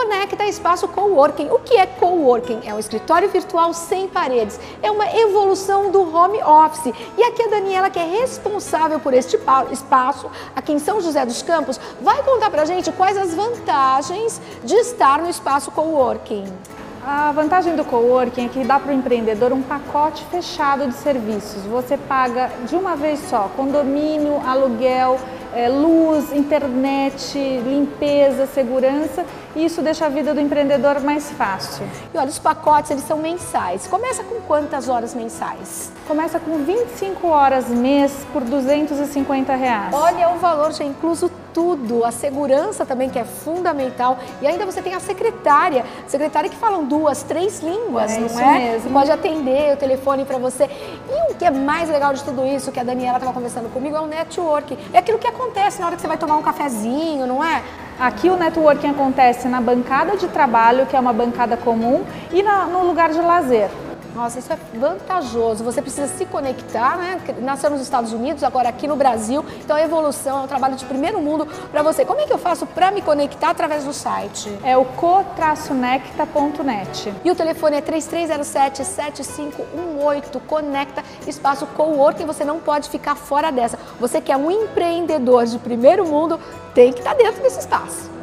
Conecta Espaço Coworking. O que é coworking? É um escritório virtual sem paredes. É uma evolução do home office. E aqui a Daniela, que é responsável por este espaço aqui em São José dos Campos, vai contar pra gente quais as vantagens de estar no espaço coworking. A vantagem do coworking é que dá para o empreendedor um pacote fechado de serviços. Você paga de uma vez só condomínio, aluguel, é, luz, internet, limpeza, segurança e isso deixa a vida do empreendedor mais fácil. E olha, os pacotes eles são mensais. Começa com quantas horas mensais? Começa com 25 horas mês por 250 reais. Olha, o valor já é incluso tudo, a segurança também que é fundamental e ainda você tem a secretária, secretária que falam duas, três línguas, é não isso é? Mesmo. Você pode atender o telefone para você. E que é mais legal de tudo isso que a Daniela estava conversando comigo é o network. É aquilo que acontece na hora que você vai tomar um cafezinho, não é? Aqui o networking acontece na bancada de trabalho, que é uma bancada comum, e no lugar de lazer. Nossa, isso é vantajoso. Você precisa se conectar, né? Nasceu nos Estados Unidos, agora aqui no Brasil. Então a evolução é um trabalho de primeiro mundo para você. Como é que eu faço para me conectar através do site? É o co-necta.net. E o telefone é 3307-7518. Conecta espaço coworking. Você não pode ficar fora dessa. Você que é um empreendedor de primeiro mundo, tem que estar dentro desse espaço.